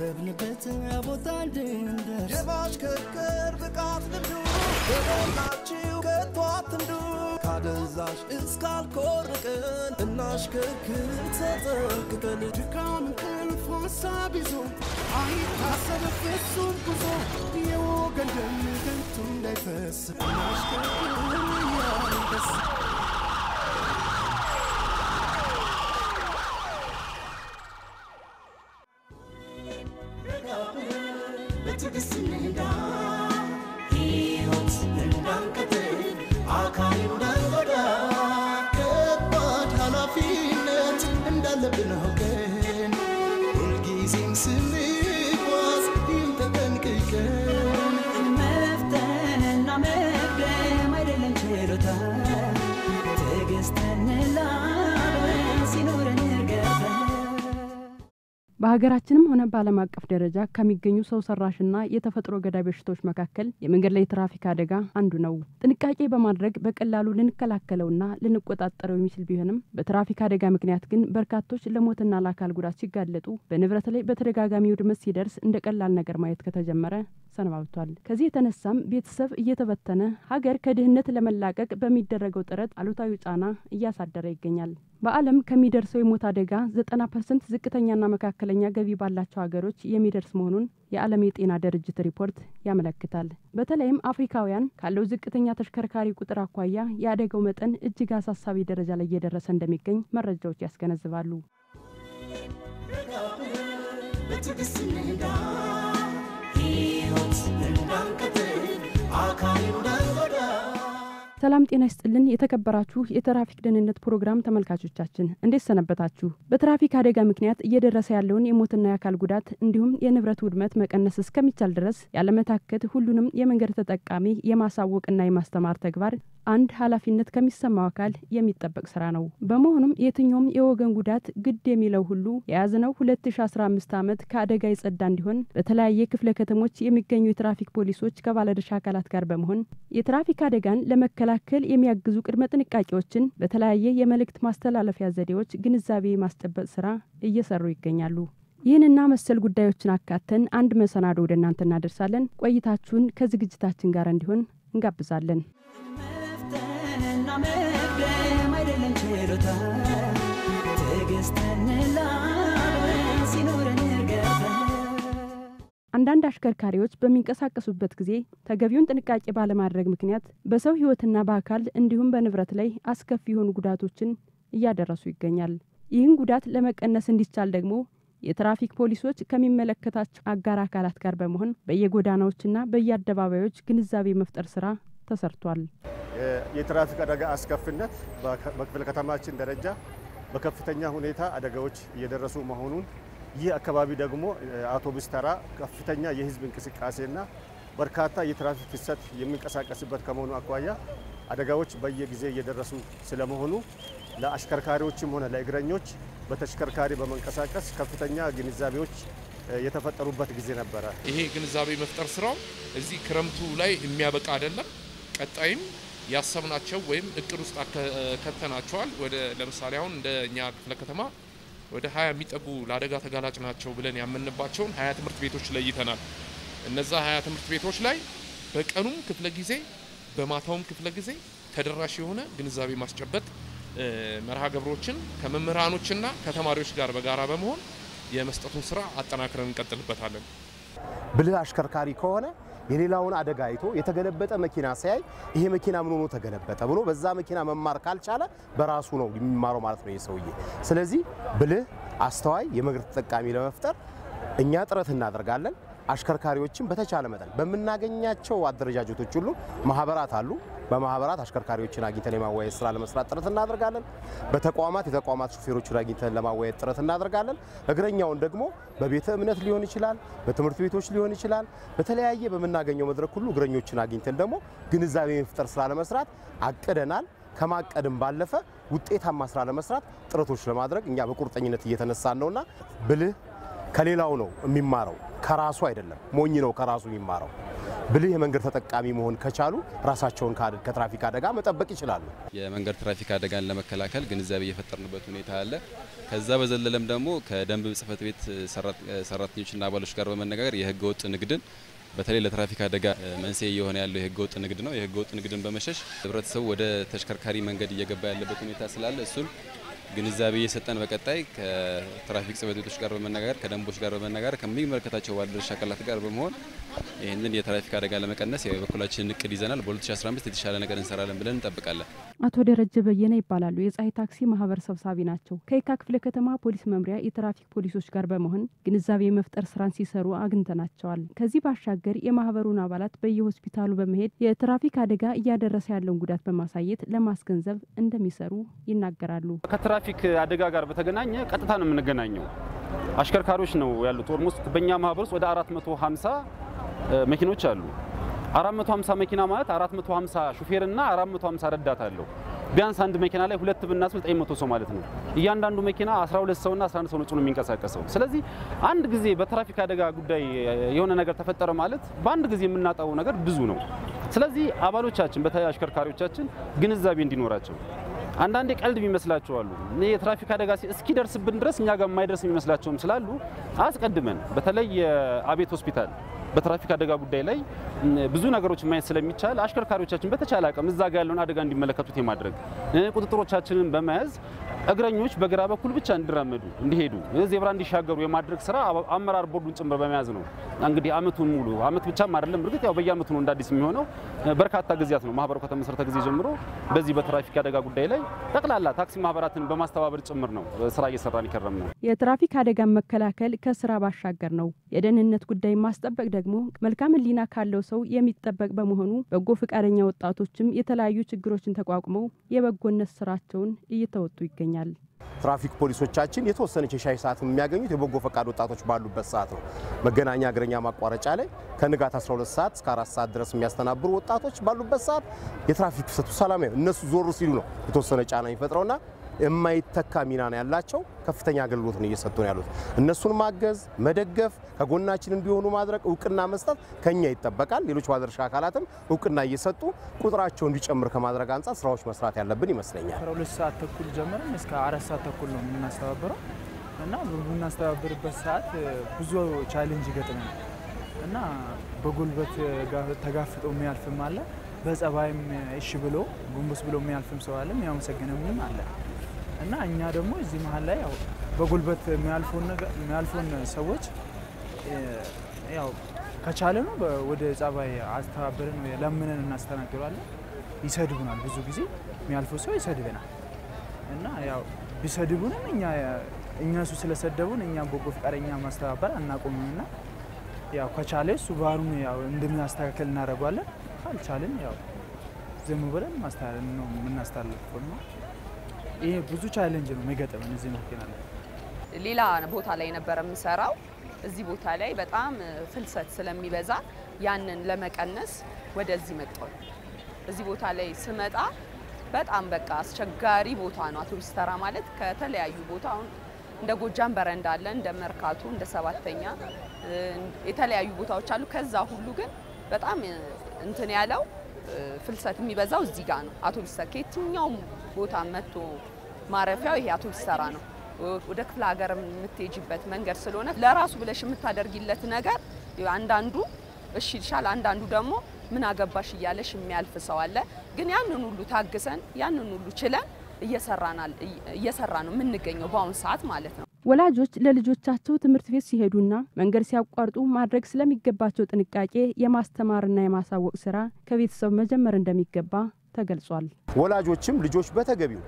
ቀስቀስ ካሰብንበት ቦታ እንድንደርስ የማሽከርከር ብቃት ልምዱ በሞላችሁ ከቶ አትንዱ ካደንዛዥ እስካልኮርቅን እናሽከርክር ተጠንቅቀን ድካም እንቅልፍ ሀሳብ ይዞ አይታሰብ ፍጹም ጉዞ። የወገን ደም ከንቱ እንዳይፈስ እናሽከርክር ያንደስ በሀገራችንም ሆነ በዓለም አቀፍ ደረጃ ከሚገኙ ሰው ሰራሽና የተፈጥሮ ገዳይ በሽታዎች መካከል የመንገድ ላይ የትራፊክ አደጋ አንዱ ነው። ጥንቃቄ በማድረግ በቀላሉ ልንከላከለውና ልንቆጣጠረው የሚችል ቢሆንም በትራፊክ አደጋ ምክንያት ግን በርካቶች ለሞትና ለአካል ጉዳት ሲጋለጡ፣ በንብረት ላይ በተደጋጋሚ ውድመት ሲደርስ እንደ ቀላል ነገር ማየት ከተጀመረ ሰነባብቷል። ከዚህ የተነሳም ቤተሰብ እየተበተነ ሀገር ከድህነት ለመላቀቅ በሚደረገው ጥረት አሉታዊ ጫና እያሳደረ ይገኛል። በዓለም ከሚደርሰው የሞት አደጋ ዘጠና percent ዝቅተኛና መካከለኛ ገቢ ባላቸው ሀገሮች የሚደርስ መሆኑን የዓለም የጤና ድርጅት ሪፖርት ያመለክታል። በተለይም አፍሪካውያን ካለው ዝቅተኛ ተሽከርካሪ ቁጥር አኳያ የአደጋው መጠን እጅግ አሳሳቢ ደረጃ ላይ እየደረሰ እንደሚገኝ መረጃዎች ያስገነዝባሉ። አካል ሰላም ጤና ይስጥልን። የተከበራችሁ የትራፊክ ደህንነት ፕሮግራም ተመልካቾቻችን እንዴት ሰነበታችሁ? በትራፊክ አደጋ ምክንያት እየደረሰ ያለውን የሞትና የአካል ጉዳት እንዲሁም የንብረት ውድመት መቀነስ እስከሚቻል ድረስ ያለመታከት ሁሉንም የመንገድ ተጠቃሚ የማሳወቅና የማስተማር ተግባር አንድ ኃላፊነት ከሚሰማው አካል የሚጠበቅ ስራ ነው። በመሆኑም የትኛውም የወገን ጉዳት ግድ የሚለው ሁሉ የያዝነው 2015 ዓመት ከአደጋ የጸዳ እንዲሆን በተለያየ ክፍለ ከተሞች የሚገኙ የትራፊክ ፖሊሶች ከባለድርሻ አካላት ጋር በመሆን የትራፊክ አደጋን ለመከላከል የሚያግዙ ቅድመ ጥንቃቄዎችን በተለያየ የመልእክት ማስተላለፊያ ዘዴዎች ግንዛቤ የማስጨበጥ ስራ እየሰሩ ይገኛሉ። ይህንና መሰል ጉዳዮችን አካተን አንድ መሰናዶ ወደ እናንተ እናደርሳለን። ቆይታችሁን ከዝግጅታችን ጋር እንዲሆን እንጋብዛለን። አሽከርካሪዎች በሚንቀሳቀሱበት ጊዜ ተገቢውን ጥንቃቄ ባለማድረግ ምክንያት በሰው ሕይወትና በአካል እንዲሁም በንብረት ላይ አስከፊ የሆኑ ጉዳቶችን እያደረሱ ይገኛል። ይህን ጉዳት ለመቀነስ እንዲቻል ደግሞ የትራፊክ ፖሊሶች ከሚመለከታቸው አጋር አካላት ጋር በመሆን በየጎዳናዎችና በየአደባባዮች ግንዛቤ መፍጠር ስራ ተሰርቷል። የትራፊክ አደጋ አስከፊነት በክፍለ ከተማችን ደረጃ በከፍተኛ ሁኔታ አደጋዎች እየደረሱ መሆኑን ይህ አካባቢ ደግሞ አውቶቡስ ተራ ከፍተኛ የህዝብ እንቅስቃሴና በርካታ የትራፊክ ፍሰት የሚንቀሳቀስበት ከመሆኑ አኳያ አደጋዎች በየጊዜ እየደረሱ ስለመሆኑ ለአሽከርካሪዎችም ሆነ ለእግረኞች በተሽከርካሪ በመንቀሳቀስ ከፍተኛ ግንዛቤዎች የተፈጠሩበት ጊዜ ነበረ። ይሄ ግንዛቤ መፍጠር ስራው እዚህ ክረምቱ ላይ የሚያበቃ አይደለም። ቀጣይም ያሰብናቸው ወይም እቅድ ውስጥ ከተናቸዋል። ወደ ለምሳሌ አሁን እንደ እኛ ክፍለ ከተማ ወደ ሀያ የሚጠጉ ለአደጋ ተጋላጭ ናቸው ብለን ያመንባቸውን ሀያ ትምህርት ቤቶች ለይተናል። እነዛ ሀያ ትምህርት ቤቶች ላይ በቀኑም ክፍለ ጊዜ በማታውም ክፍለ ጊዜ ተደራሽ የሆነ ግንዛቤ ማስጨበጥ መርሃ ግብሮችን ከመምህራኖችና ከተማሪዎች ጋር በጋራ በመሆን የመስጠቱን ስራ አጠናክረን እንቀጥልበታለን። ብልህ አሽከርካሪ ከሆነ የሌላውን አደጋ አይቶ የተገለበጠ መኪና ሲያይ ይሄ መኪና ምን ሆኖ ተገለበጠ ብሎ በዛ መኪና መማር ካልቻለ በራሱ ነው የሚማረው ማለት ነው ይህ ሰውዬ። ስለዚህ ብልህ አስተዋይ የመንገድ ተጠቃሚ ለመፍጠር እኛ ጥረት እናደርጋለን። አሽከርካሪዎችን በተቻለ መጠን በምናገኛቸው አደረጃጀቶች ሁሉ ማህበራት አሉ። በማህበራት አሽከርካሪዎችን አግኝተን የማወያየት ስራ ለመስራት ጥረት እናደርጋለን። በተቋማት የተቋማት ሹፌሮችን አግኝተን ለማወያየት ጥረት እናደርጋለን። እግረኛውን ደግሞ በቤተ እምነት ሊሆን ይችላል፣ በትምህርት ቤቶች ሊሆን ይችላል። በተለያየ በምናገኘው መድረክ ሁሉ እግረኞችን አግኝተን ደግሞ ግንዛቤ የመፍጠር ስራ ለመስራት አቅደናል። ከማቀድም ባለፈ ውጤታማ ስራ ለመስራት ጥረቶች ለማድረግ እኛ በቁርጠኝነት እየተነሳን ነውና ብልህ ከሌላው ነው የሚማረው፣ ከራሱ አይደለም። ሞኝ ነው ከራሱ የሚማረው። ብልህ የመንገድ ተጠቃሚ መሆን ከቻሉ ራሳቸውን ከትራፊክ አደጋ መጠበቅ ይችላሉ። የመንገድ ትራፊክ አደጋን ለመከላከል ግንዛቤ እየፈጠርንበት ሁኔታ አለ። ከዛ በዘለለም ደግሞ ከደንብ ጽሕፈት ቤት ሰራተኞችና አባሎች ጋር በመነጋገር የህገ ወጥ ንግድን በተለይ ለትራፊክ አደጋ መንስኤ እየሆነ ያለው የህገ ወጥ ንግድ ነው። የህገ ወጥ ንግድን በመሸሽ ህብረተሰቡ ወደ ተሽከርካሪ መንገድ እየገባ ያለበት ሁኔታ ስላለ እሱን ግንዛቤ እየሰጠን በቀጣይ ከትራፊክ ጽሕፈት ቤቶች ጋር በመነጋገር ከደንቦች ጋር በመነጋገር ከሚመለከታቸው ባለድርሻ አካላት ጋር በመሆን ይህንን የትራፊክ አደጋ ለመቀነስ የበኩላችንን እቅድ ይዘናል። በ2015 የተሻለ ነገር እንሰራለን ብለን እንጠብቃለን። አቶ ደረጀ በየነ ይባላሉ። የፀሐይ ታክሲ ማህበር ሰብሳቢ ናቸው። ከየካ ክፍለ ከተማ ፖሊስ መምሪያ የትራፊክ ፖሊሶች ጋር በመሆን ግንዛቤ የመፍጠር ስራን ሲሰሩ አግኝተናቸዋል። ከዚህ ባሻገር የማህበሩን አባላት በየሆስፒታሉ በመሄድ የትራፊክ አደጋ እያደረሰ ያለውን ጉዳት በማሳየት ለማስገንዘብ እንደሚሰሩ ይናገራሉ። ከትራፊክ አደጋ ጋር በተገናኘ ቀጥታ ነው የምንገናኘው። አሽከርካሪዎች ነው ያሉት። almost በእኛ ማህበር ውስጥ ወደ 450 መኪኖች አሉ። 450 መኪና ማለት 450 ሹፌርና 450 ረዳት አለው። ቢያንስ አንድ መኪና ላይ ሁለት ብናስብል 900 ሰው ማለት ነው። እያንዳንዱ መኪና 12 ሰውና 11 ሰው ነው ጭኖ የሚንቀሳቀሰው። ስለዚህ አንድ ጊዜ በትራፊክ አደጋ ጉዳይ የሆነ ነገር ተፈጠረ ማለት በአንድ ጊዜ የምናጣው ነገር ብዙ ነው። ስለዚህ አባሎቻችን በተለይ አሽከርካሪዎቻችን ግንዛቤ እንዲኖራቸው አንዳንዴ ቀልድ የሚመስላቸው አሉ። የትራፊክ አደጋ እስኪደርስብን ድረስ እኛ ጋር የማይደርስ የሚመስላቸውም ስላሉ አስቀድመን በተለይ የአቤት ሆስፒታል በትራፊክ አደጋ ጉዳይ ላይ ብዙ ነገሮች ማየት ስለሚቻል አሽከርካሪዎቻችን በተቻለ አቅም እዛ ጋር ያለውን አደጋ እንዲመለከቱት የማድረግ ቁጥጥሮቻችንን በመያዝ እግረኞች በግራ በኩል ብቻ እንዲራመዱ እንዲሄዱ ዜብራ እንዲሻገሩ የማድረግ ስራ አመራር ቦርዱን ጭምር በመያዝ ነው። እንግዲህ አመቱን ሙሉ አመት ብቻም አይደለም፣ እርግጥ ያው በየአመቱ ነው እንደ አዲስ የሚሆነው። በርካታ ጊዜያት ነው ማህበሩ ከተመሰረተ ጊዜ ጀምሮ በዚህ በትራፊክ አደጋ ጉዳይ ላይ ጠቅላላ ታክሲ ማህበራትን በማስተባበር ጭምር ነው ስራ እየሰራን ይከረም ነው። የትራፊክ አደጋን መከላከል ከስራ ባሻገር ነው። የደህንነት ጉዳይ ማስጠበቅ ደግሞ መልካም ሕሊና ካለው ሰው የሚጠበቅ በመሆኑ በጎ ፈቃደኛ ወጣቶችም የተለያዩ ችግሮችን ተቋቁመው የበጎነት ስራቸውን እየተወጡ ይገኛል። ትራፊክ ፖሊሶቻችን የተወሰነች የሻይ ሰዓት የሚያገኙት የበጎ ፈቃድ ወጣቶች ባሉበት ሰዓት ነው። መገናኛ እግረኛ ማቋረጫ ላይ ከንጋት 12 ሰዓት እስከ 4 ሰዓት ድረስ የሚያስተናብሩ ወጣቶች ባሉበት ሰዓት የትራፊክ ፍሰቱ ሰላማዊ እነሱ ዞር ሲሉ ነው የተወሰነ ጫና የሚፈጥረውና የማይተካ ሚና ነው ያላቸው። ከፍተኛ አገልግሎት ነው እየሰጡ ነው ያሉት። እነሱን ማገዝ፣ መደገፍ፣ ከጎናችን እንዲሆኑ ማድረግ፣ እውቅና መስጠት ከኛ ይጠበቃል። ሌሎች ባለድርሻ አካላትም እውቅና እየሰጡ ቁጥራቸው እንዲጨምር ከማድረግ አንጻር ስራዎች መስራት ያለብን ይመስለኛል። አስራ ሁለት ሰዓት ተኩል ጀምረን እስከ አራት ሰዓት ተኩል ነው የምናስተባብረው እና በምናስተባብርበት ሰዓት ብዙ challenge ይገጥመናል እና በጉልበት ተጋፍጦ የሚያልፍም አለ፣ በጸባይም እሺ ብሎ ጎንበስ ብሎ የሚያልፍም ሰው አለ፣ የሚያመሰግንም አለ እና እኛ ደግሞ እዚህ መሀል ላይ ያው በጉልበት የሚያልፉን ሰዎች ያው ከቻለ ነው ወደ ጸባይ አስተባብረን ለምንን እናስተናግረዋለን። ይሰድቡናል። ብዙ ጊዜ የሚያልፉ ሰው ይሰድበናል እና ያው ቢሰድቡንም እኛ እኛ እሱ ስለሰደቡን እኛም በጎ ፈቃደኛ ማስተባበር አናቆምም ያው ከቻለ እሱ ባህሪውን ያው እንደምናስተካከል እናደርገዋለን። ካልቻልን ያው ዝም ብለን ማስተላለፍ ነው የምናስተላልፈው ነው። ይሄ ብዙ challenge ነው የሚገጥመን እዚህ መኪና ላይ። ሌላ ቦታ ላይ ነበር የምሰራው። እዚህ ቦታ ላይ በጣም ፍልሰት ስለሚበዛ ያንን ለመቀነስ ወደዚህ መጣሁ። እዚህ ቦታ ላይ ስመጣ በጣም በቃ አስቸጋሪ ቦታ ነው። አውቶቡስ ተራ ማለት ከተለያዩ ቦታ አሁን እንደ ጎጃም በረንዳ አለ፣ እንደ መርካቶ፣ እንደ ሰባተኛ የተለያዩ ቦታዎች አሉ። ከዛ ሁሉ ግን በጣም እንትን ያለው ፍልሰት የሚበዛው እዚህ ጋር ነው። አውቶቡስ ተራ ከየትኛውም ቦታ መጥቶ ማረፊያው ይሄ አውቶቡስ ተራ ነው። ወደ ክፍለ ሀገር የምትሄጅበት መንገድ ስለሆነ ለራሱ ብለሽ የምታደርጊለት ነገር አንዳንዱ እሺ ይልሻል፣ አንዳንዱ ደግሞ ምን አገባሽ እያለሽ የሚያልፍ ሰው አለ። ግን ያንን ሁሉ ታግሰን ያንን ሁሉ ችለን እየሰራ ነው የምንገኘው በአሁኑ ሰዓት ማለት ነው። ወላጆች ለልጆቻቸው ትምህርት ቤት ሲሄዱና መንገድ ሲያቋርጡ ማድረግ ስለሚገባቸው ጥንቃቄ የማስተማርና የማሳወቅ ስራ ከቤተሰብ መጀመር እንደሚገባ ተገልጿል። ወላጆችም ልጆች በተገቢው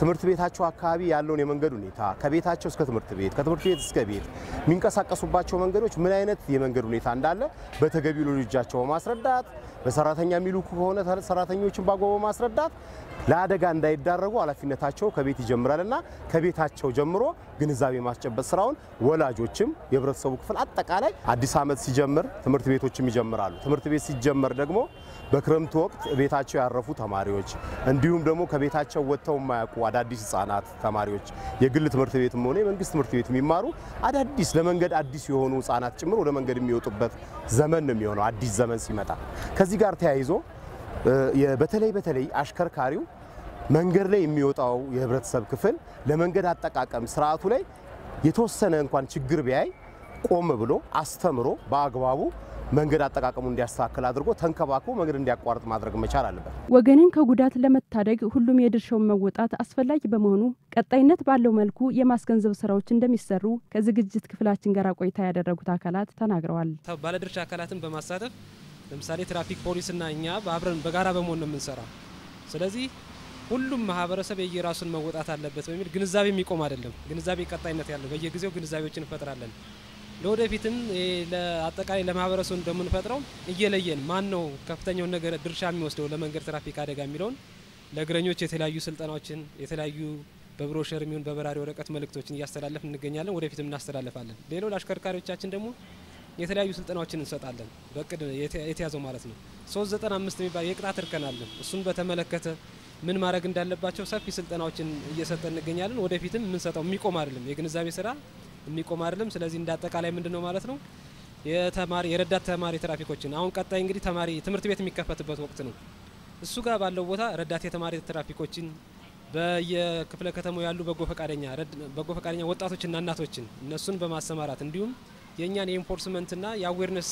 ትምህርት ቤታቸው አካባቢ ያለውን የመንገድ ሁኔታ ከቤታቸው እስከ ትምህርት ቤት ከትምህርት ቤት እስከ ቤት የሚንቀሳቀሱባቸው መንገዶች ምን አይነት የመንገድ ሁኔታ እንዳለ በተገቢው ለልጆቻቸው በማስረዳት በሰራተኛ የሚሉ ከሆነ ሰራተኞችን በአግባቡ በማስረዳት ለአደጋ እንዳይዳረጉ ኃላፊነታቸው ከቤት ይጀምራልና ከቤታቸው ጀምሮ ግንዛቤ ማስጨበጥ ስራውን ወላጆችም የህብረተሰቡ ክፍል አጠቃላይ አዲስ ዓመት ሲጀምር ትምህርት ቤቶችም ይጀምራሉ። ትምህርት ቤት ሲጀመር ደግሞ በክረምቱ ወቅት ቤታቸው ያረፉ ተማሪዎች እንዲሁም ደግሞ ከቤታቸው ወጥተው የማያውቁ አዳዲስ ህጻናት ተማሪዎች የግል ትምህርት ቤትም ሆነ የመንግስት ትምህርት ቤት የሚማሩ አዳዲስ ለመንገድ አዲስ የሆኑ ህጻናት ጭምር ወደ መንገድ የሚወጡበት ዘመን ነው የሚሆነው አዲስ ዘመን ሲመጣ። ከዚህ ጋር ተያይዞ በተለይ በተለይ አሽከርካሪው መንገድ ላይ የሚወጣው የህብረተሰብ ክፍል ለመንገድ አጠቃቀም ስርዓቱ ላይ የተወሰነ እንኳን ችግር ቢያይ ቆም ብሎ አስተምሮ በአግባቡ መንገድ አጠቃቀሙ እንዲያስተካክል አድርጎ ተንከባክቦ መንገድ እንዲያቋርጥ ማድረግ መቻል አለበት። ወገንን ከጉዳት ለመታደግ ሁሉም የድርሻውን መወጣት አስፈላጊ በመሆኑ ቀጣይነት ባለው መልኩ የማስገንዘብ ስራዎች እንደሚሰሩ ከዝግጅት ክፍላችን ጋር ቆይታ ያደረጉት አካላት ተናግረዋል። ባለድርሻ አካላትን በማሳተፍ ለምሳሌ ትራፊክ ፖሊስና እኛ አብረን በጋራ በመሆን ነው የምንሰራ። ስለዚህ ሁሉም ማህበረሰብ የየራሱን መወጣት አለበት በሚል ግንዛቤ የሚቆም አይደለም። ግንዛቤ ቀጣይነት ያለው በየጊዜው ግንዛቤዎችን እንፈጥራለን። ለወደፊትም ለአጠቃላይ ለማህበረሰቡ እንደምንፈጥረው እየለየን ማን ነው ከፍተኛውን ነገር ድርሻ የሚወስደው ለመንገድ ትራፊክ አደጋ የሚለውን ለእግረኞች የተለያዩ ስልጠናዎችን የተለያዩ በብሮሸር የሚሆን በበራሪ ወረቀት መልእክቶችን እያስተላለፍ እንገኛለን። ወደፊትም እናስተላልፋለን። ሌላው ለአሽከርካሪዎቻችን ደግሞ የተለያዩ ስልጠናዎችን እንሰጣለን። በእቅድ የተያዘው ማለት ነው። ሶስት ዘጠና አምስት የሚባል የቅጣት እርከን እሱን በተመለከተ ምን ማድረግ እንዳለባቸው ሰፊ ስልጠናዎችን እየሰጠ እንገኛለን። ወደፊትም የምንሰጠው የሚቆም አይደለም። የግንዛቤ ስራ የሚቆም አይደለም። ስለዚህ እንደ አጠቃላይ ምንድን ነው ማለት ነው የተማሪ የረዳት ተማሪ ትራፊኮችን አሁን ቀጣይ እንግዲህ ተማሪ ትምህርት ቤት የሚከፈትበት ወቅት ነው። እሱ ጋር ባለው ቦታ ረዳት የተማሪ ትራፊኮችን በየክፍለ ከተማው ያሉ በጎ ፈቃደኛ በጎ ፈቃደኛ ወጣቶችና እናቶችን እነሱን በማሰማራት እንዲሁም የእኛን የ enforcement ና የ awareness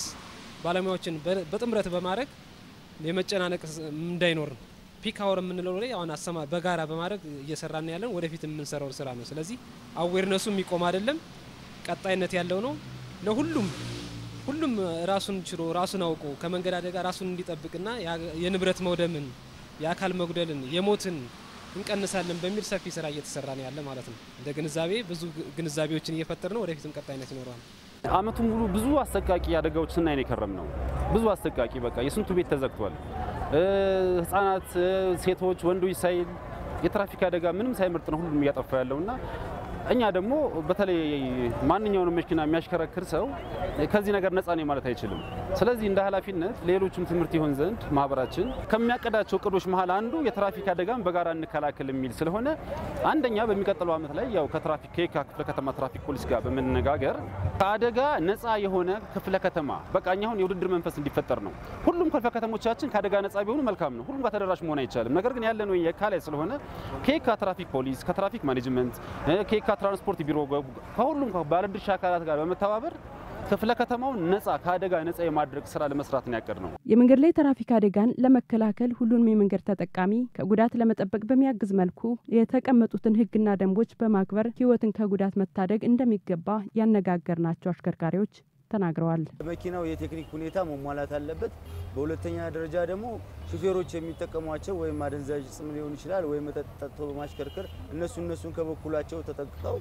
ባለሙያዎችን በጥምረት በማድረግ የመጨናነቅ እንዳይኖር peak hour የምንለው ላይ አሁን አሰማ በጋራ በማድረግ እየሰራን ያለን ወደፊት የምንሰራው ስራ ነው። ስለዚህ አዌርነሱ የሚቆም አይደለም፣ ቀጣይነት ያለው ነው። ለሁሉም ሁሉም ራሱን ችሎ ራሱን አውቆ ከመንገድ አደጋ ራሱን እንዲጠብቅና የንብረት መውደምን፣ የአካል መጉደልን፣ የሞትን እንቀንሳለን በሚል ሰፊ ስራ እየተሰራ ነው ያለ ማለት ነው። እንደ ግንዛቤ ብዙ ግንዛቤዎችን እየፈጠር ነው። ወደፊትም ቀጣይነት ይኖረዋል። አመቱን ሙሉ ብዙ አሰቃቂ አደጋዎች ስናይ የከረም ነው። ብዙ አሰቃቂ በቃ የስንቱ ቤት ተዘግቷል። ህጻናት፣ ሴቶች፣ ወንዶች ሳይል የትራፊክ አደጋ ምንም ሳይመርጥ ነው ሁሉም እያጠፋ ያለውና እኛ ደግሞ በተለይ ማንኛውንም መኪና የሚያሽከረክር ሰው ከዚህ ነገር ነፃ ነኝ ማለት አይችልም። ስለዚህ እንደ ኃላፊነት ሌሎችም ትምህርት ይሆን ዘንድ ማህበራችን ከሚያቀዳቸው እቅዶች መሀል አንዱ የትራፊክ አደጋን በጋራ እንከላከል የሚል ስለሆነ አንደኛ በሚቀጥለው ዓመት ላይ ያው ከትራፊክ ከየካ ክፍለ ከተማ ትራፊክ ፖሊስ ጋር በመነጋገር ከአደጋ ነፃ የሆነ ክፍለ ከተማ በቃ እኛ አሁን የውድድር መንፈስ እንዲፈጠር ነው። ሁሉም ክፍለ ከተሞቻችን ከአደጋ ነፃ ቢሆኑ መልካም ነው። ሁሉም ጋር ተደራሽ መሆን አይቻልም። ነገር ግን ያለነው የካ ላይ ስለሆነ ከየካ ትራፊክ ፖሊስ፣ ከትራፊክ management፣ ከየካ ትራንስፖርት ቢሮ ከሁሉም ባለድርሻ አካላት ጋር በመተባበር ክፍለ ከተማውን ነፃ ከአደጋ ነፃ የማድረግ ስራ ለመስራት ነው ያቀድነው። የመንገድ ላይ ትራፊክ አደጋን ለመከላከል ሁሉንም የመንገድ ተጠቃሚ ከጉዳት ለመጠበቅ በሚያግዝ መልኩ የተቀመጡትን ሕግና ደንቦች በማክበር ሕይወትን ከጉዳት መታደግ እንደሚገባ ያነጋገርናቸው አሽከርካሪዎች ተናግረዋል። መኪናው የቴክኒክ ሁኔታ መሟላት አለበት። በሁለተኛ ደረጃ ደግሞ ሹፌሮች የሚጠቀሟቸው ወይም አደንዛዥ እጽም ሊሆን ይችላል ወይም መጠጥ ጠጥቶ በማሽከርከር እነሱ እነሱን ከበኩላቸው ተጠቅቀው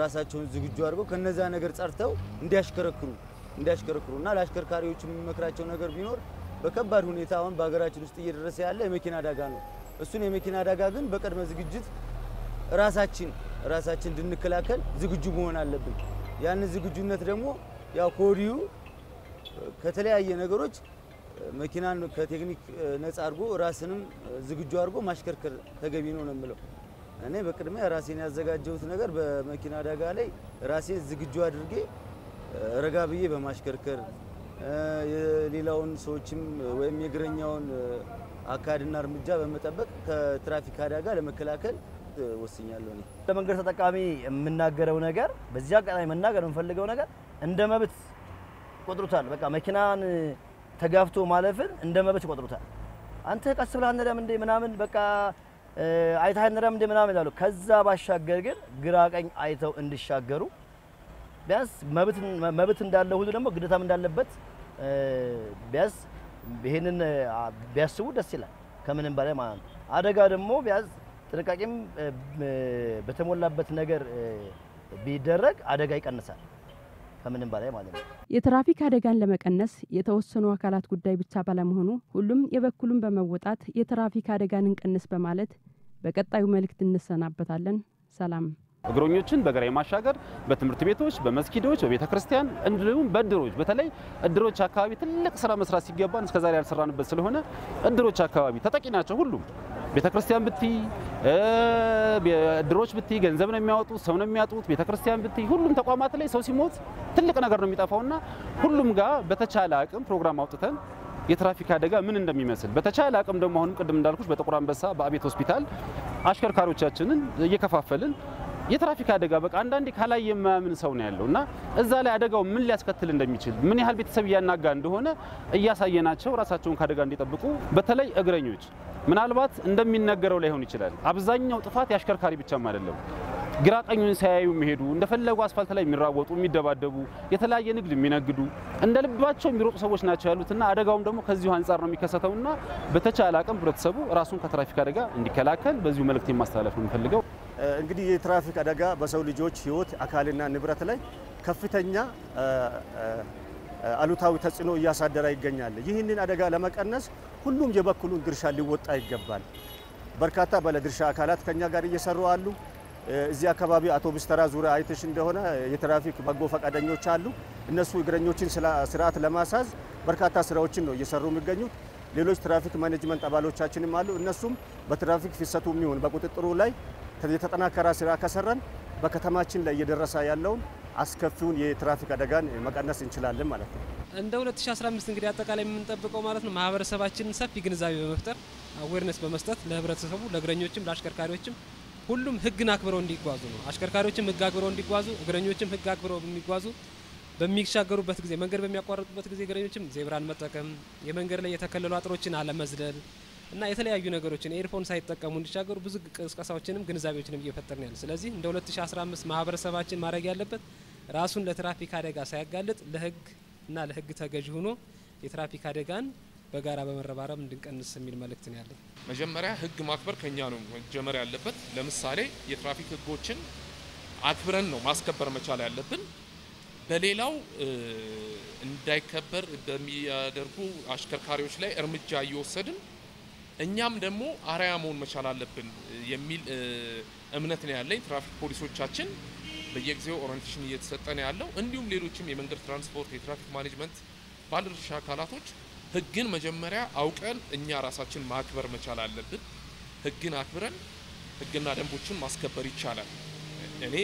ራሳቸውን ዝግጁ አድርገው ከነዛ ነገር ጸርተው እንዲያሽከረክሩ እንዲያሽከረክሩ እና ለአሽከርካሪዎች የሚመክራቸው ነገር ቢኖር በከባድ ሁኔታ አሁን በሀገራችን ውስጥ እየደረሰ ያለ የመኪና አደጋ ነው። እሱን የመኪና አደጋ ግን በቅድመ ዝግጅት ራሳችን ራሳችን እንድንከላከል ዝግጁ መሆን አለብን። ያንን ዝግጁነት ደግሞ ያው ከወዲሁ ከተለያየ ነገሮች መኪናን ከቴክኒክ ነፃ አድርጎ ራስንም ዝግጁ አድርጎ ማሽከርከር ተገቢ ነው ነው የምለው። እኔ በቅድሚያ ራሴን ያዘጋጀሁት ነገር በመኪና አደጋ ላይ ራሴን ዝግጁ አድርጌ ረጋ ብዬ በማሽከርከር የሌላውን ሰዎችም ወይም የእግረኛውን አካሄድና እርምጃ በመጠበቅ ከትራፊክ አደጋ ለመከላከል ወስኛለሁ። እኔ ለመንገድ ተጠቃሚ የምናገረው ነገር በዚህ አጋጣሚ መናገር የምፈልገው ነገር እንደ መብት ቆጥሩታል። በቃ መኪናን ተጋፍቶ ማለፍን እንደ መብት ይቆጥሩታል። አንተ ቀስ ብለህ አንነዳም እንዴ ምናምን በቃ አይተህ አንነዳም እንዴ ምናምን ይላሉ። ከዛ ባሻገር ግን ግራ ቀኝ አይተው እንዲሻገሩ ቢያንስ መብት እንዳለ ሁሉ ደግሞ ግዴታም እንዳለበት ቢያንስ ይሄንን ቢያስቡ ደስ ይላል። ከምንም በላይ ማለት ነው። አደጋ ደግሞ ቢያንስ ጥንቃቄም በተሞላበት ነገር ቢደረግ አደጋ ይቀንሳል። ከምንም በላይ ማለት ነው። የትራፊክ አደጋን ለመቀነስ የተወሰኑ አካላት ጉዳይ ብቻ ባለመሆኑ ሁሉም የበኩሉን በመወጣት የትራፊክ አደጋን እንቀንስ በማለት በቀጣዩ መልእክት እንሰናበታለን። ሰላም። እግረኞችን በግራ የማሻገር በትምህርት ቤቶች፣ በመስጊዶች፣ በቤተ ክርስቲያን እንዲሁም በእድሮች በተለይ እድሮች አካባቢ ትልቅ ስራ መስራት ሲገባን እስከዛሬ ያልሰራንበት ስለሆነ እድሮች አካባቢ ተጠቂ ናቸው ሁሉም ቤተ ክርስቲያን ብቲ ድሮች ብቲ ገንዘብ ነው የሚያወጡት፣ ሰው ነው የሚያጡት። ቤተ ክርስቲያን ብቲ ሁሉም ተቋማት ላይ ሰው ሲሞት ትልቅ ነገር ነው የሚጠፋውና ሁሉም ጋር በተቻለ አቅም ፕሮግራም አውጥተን የትራፊክ አደጋ ምን እንደሚመስል በተቻለ አቅም ደግሞ አሁንም ቅድም እንዳልኩሽ በጥቁር አንበሳ በአቤት ሆስፒታል አሽከርካሪዎቻችንን እየከፋፈልን የትራፊክ አደጋ በቃ አንዳንዴ ካላይ የማያምን ሰው ነው ያለው እና እዛ ላይ አደጋው ምን ሊያስከትል እንደሚችል ምን ያህል ቤተሰብ እያናጋ እንደሆነ እያሳየናቸው ራሳቸውን ከአደጋ እንዲጠብቁ በተለይ እግረኞች ምናልባት እንደሚነገረው ላይሆን ይችላል። አብዛኛው ጥፋት የአሽከርካሪ ብቻም አይደለም። ግራ ቀኙን ሳያዩ የሚሄዱ እንደፈለጉ አስፋልት ላይ የሚራወጡ የሚደባደቡ፣ የተለያየ ንግድ የሚነግዱ እንደ ልባቸው የሚሮጡ ሰዎች ናቸው ያሉትና አደጋውም ደግሞ ከዚሁ አንጻር ነው የሚከሰተውና በተቻለ አቅም ህብረተሰቡ ራሱን ከትራፊክ አደጋ እንዲከላከል በዚሁ መልእክት ማስተላለፍ ነው የምፈልገው። እንግዲህ የትራፊክ አደጋ በሰው ልጆች ህይወት፣ አካልና ንብረት ላይ ከፍተኛ አሉታዊ ተጽዕኖ እያሳደረ ይገኛል። ይህንን አደጋ ለመቀነስ ሁሉም የበኩሉን ድርሻ ሊወጣ ይገባል። በርካታ ባለድርሻ አካላት ከኛ ጋር እየሰሩ አሉ። እዚህ አካባቢ አውቶቡስ ተራ ዙሪያ አይተሽ እንደሆነ የትራፊክ በጎ ፈቃደኞች አሉ። እነሱ እግረኞችን ስርዓት ለማስያዝ በርካታ ስራዎችን ነው እየሰሩ የሚገኙት። ሌሎች ትራፊክ management አባሎቻችንም አሉ። እነሱም በትራፊክ ፍሰቱ የሚሆን በቁጥጥሩ ላይ የተጠናከረ ስራ ከሰራን በከተማችን ላይ እየደረሰ ያለውን አስከፊውን የትራፊክ አደጋን መቀነስ እንችላለን ማለት ነው። እንደ 2015 እንግዲህ አጠቃላይ የምንጠብቀው ማለት ነው ማህበረሰባችንን ሰፊ ግንዛቤ በመፍጠር awareness በመስጠት ለህብረተሰቡ፣ ለእግረኞችም፣ ለአሽከርካሪዎችም ሁሉም ህግን አክብረው እንዲጓዙ ነው። አሽከርካሪዎችም ህግ አክብረው እንዲጓዙ፣ እግረኞችም ህግ አክብረው የሚጓዙ በሚሻገሩበት ጊዜ መንገድ በሚያቋርጡበት ጊዜ እግረኞችም ዜብራን መጠቀም፣ የመንገድ ላይ የተከለሉ አጥሮችን አለመዝለል እና የተለያዩ ነገሮችን ኤርፎን ሳይጠቀሙ እንዲሻገሩ ብዙ ቅስቀሳዎችንም ግንዛቤዎችንም እየፈጠርን ያለ። ስለዚህ እንደ 2015 ማህበረሰባችን ማድረግ ያለበት ራሱን ለትራፊክ አደጋ ሳያጋልጥ ለህግ እና ለህግ ተገዥ ሆኖ የትራፊክ አደጋን በጋራ በመረባረብ እንድንቀንስ የሚል መልእክት ነው ያለኝ። መጀመሪያ ህግ ማክበር ከኛ ነው መጀመር ያለበት። ለምሳሌ የትራፊክ ህጎችን አክብረን ነው ማስከበር መቻል ያለብን። በሌላው እንዳይከበር በሚያደርጉ አሽከርካሪዎች ላይ እርምጃ እየወሰድን እኛም ደግሞ አርአያ መሆን መቻል አለብን የሚል እምነት ነው ያለኝ። ትራፊክ ፖሊሶቻችን በየጊዜው orientation እየተሰጠ ነው ያለው። እንዲሁም ሌሎችም የመንገድ ትራንስፖርት፣ የትራፊክ management ባለድርሻ አካላቶች ህግን መጀመሪያ አውቀን እኛ ራሳችን ማክበር መቻል አለብን። ህግን አክብረን ህግና ደንቦችን ማስከበር ይቻላል። እኔ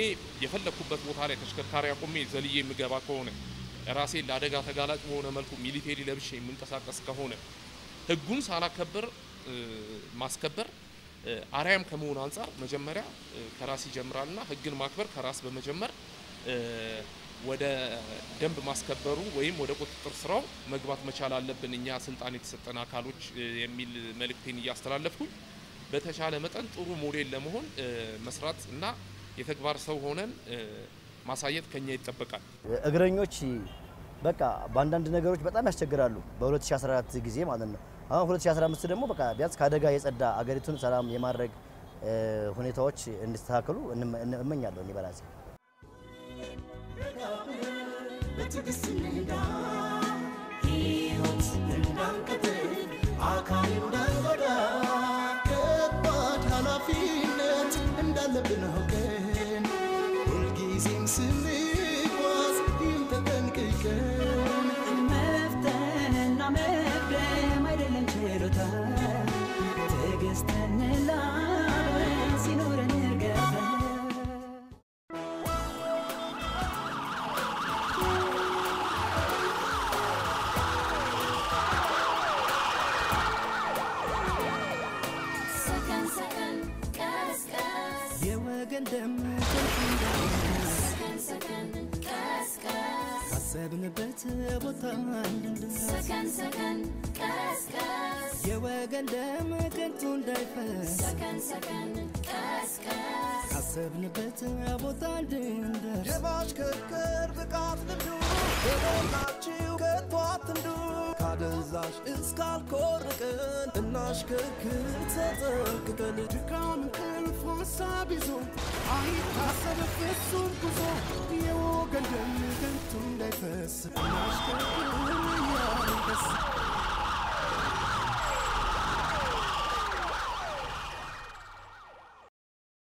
የፈለግኩበት ቦታ ላይ ተሽከርካሪ አቁሜ ዘልዬ የምገባ ከሆነ ራሴን ለአደጋ ተጋላጭ በሆነ መልኩ ሚሊቴሪ ለብሼ የምንቀሳቀስ ከሆነ ህጉን ሳላከበር ማስከበር አርያም ከመሆኑ አንጻር መጀመሪያ ከራስ ይጀምራልና ህግን ማክበር ከራስ በመጀመር ወደ ደንብ ማስከበሩ ወይም ወደ ቁጥጥር ስራው መግባት መቻል አለብን እኛ ስልጣን የተሰጠን አካሎች የሚል መልእክቴን እያስተላለፍኩኝ በተቻለ መጠን ጥሩ ሞዴል ለመሆን መስራት እና የተግባር ሰው ሆነን ማሳየት ከኛ ይጠበቃል። እግረኞች በቃ በአንዳንድ ነገሮች በጣም ያስቸግራሉ። በ2014 ጊዜ ማለት ነው። አሁን 2015 ደግሞ በቃ ቢያንስ ከአደጋ የጸዳ አገሪቱን ሰላም የማድረግ ሁኔታዎች እንዲስተካከሉ እመኛለሁ እኔ በራሴ። ከባድ ኃላፊነት እንዳለብን አውቀን ሁልጊዜም ስንጓዝ ደም ከንቱ እንዳይፈስ ሰከን ሰከን ካሰብንበት ቦታ እንድንደርስ የማሽከርከር ብቃት ልምዱ በሞላችሁ ከቶ አትንዱ ካደንዛዥ እስካልኮርቅን እናሽከርክር ተጠንቅቀን ድካም እንቅልፍ ሀሳብ ይዞ አይታሰብ ፍጹም ጉዞ የወገን ደም ከንቱ እንዳይፈስ እናሽከርክር እያልን ደስ